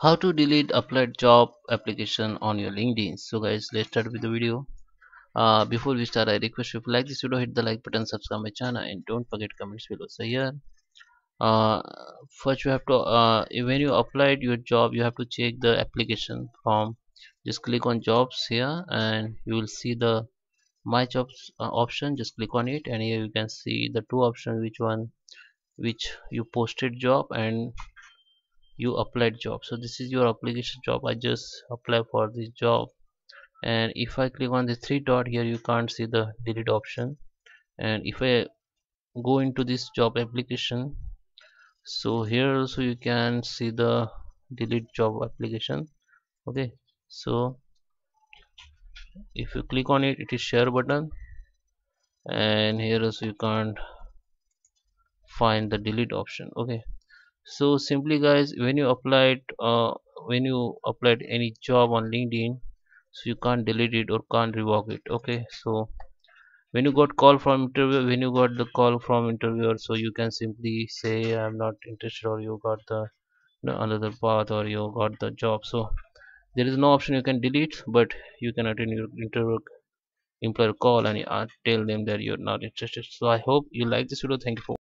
how to delete applied job application on your linkedin. So guys let's start with the video. Uh, before we start i request you if you like this video hit the like button subscribe my channel and don't forget comments below. So here uh, first you have to uh, when you applied your job you have to check the application form. Just click on jobs here and you will see the my jobs uh, option. Just click on it and here you can see the two options which one which you posted job and you applied job. So this is your application job. I just apply for this job. And if i click on the three dot here you can't see the delete option. And if i go into this job application so here also you can see the delete job application. Okay. So if you click on it it is share button. And here also you can't find the delete option. Okay so simply guys when you applied uh, when you applied any job on linkedin so you can't delete it or can't revoke it okay? So when you got call from interview when you got the call from interviewer so you can simply say i'm not interested or you got the you know, another path or you got the job. So there is no option you can delete but you can attend your interview employer call and uh, tell them that you're not interested. So i hope you like this video. Thank you for